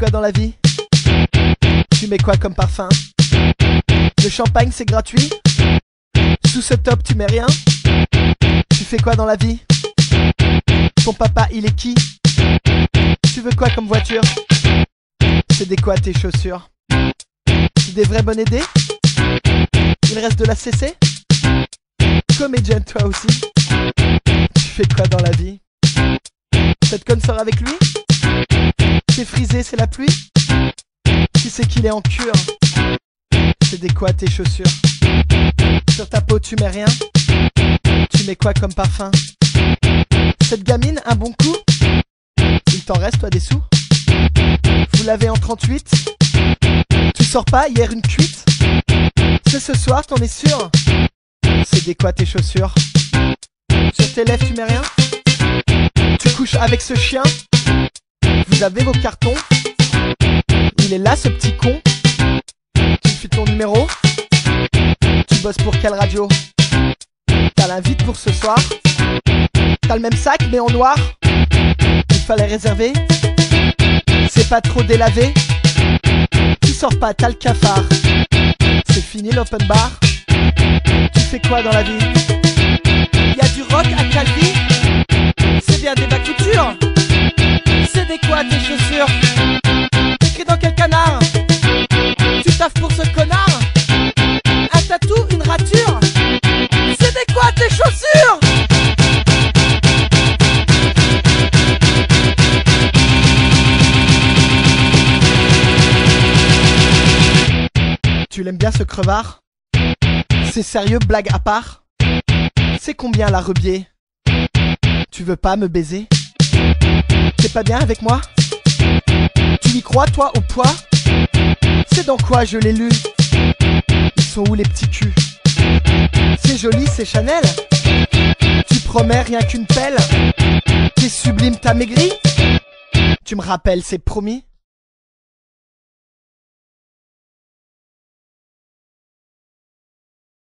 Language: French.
quoi dans la vie? Tu mets quoi comme parfum? Le champagne c'est gratuit? Sous ce top tu mets rien? Tu fais quoi dans la vie? Ton papa il est qui? Tu veux quoi comme voiture? C'est des quoi tes chaussures? Des vrais bonnets idées? Il reste de la CC Comédienne toi aussi? Tu fais quoi dans la vie? Cette conne sort avec lui? C'est frisé, c'est la pluie. Qui c'est qu'il est en cure. C'est des quoi tes chaussures? Sur ta peau tu mets rien. Tu mets quoi comme parfum? Cette gamine, un bon coup? Il t'en reste toi des sous? Vous l'avez en 38 Tu sors pas hier une cuite? C'est ce soir, t'en es sûr? C'est des quoi tes chaussures? Sur tes lèvres tu mets rien? Tu couches avec ce chien? Vous avez vos cartons. Il est là ce petit con. Tu fais ton numéro. Tu bosses pour quelle radio? T'as l'invite pour ce soir. T'as le même sac mais en noir. Il fallait réserver. C'est pas trop délavé. Tu sors pas, t'as le cafard. C'est fini l'open bar. Tu fais quoi dans la vie? Y a du rock à Calvi? C'est bien des bas coutures Tes chaussures. Écrit dans quel canard Tu taffes pour ce connard. Un tatou, une rature. Des quoi tes chaussures Tu l'aimes bien ce crevard C'est sérieux, blague à part C'est combien la rebier? Tu veux pas me baiser? T'es pas bien avec moi Tu y crois toi au poids C'est dans quoi je l'ai lu Ils sont où les petits culs C'est joli, c'est Chanel Tu promets rien qu'une pelle T'es sublime, t'as maigri Tu me rappelles, c'est promis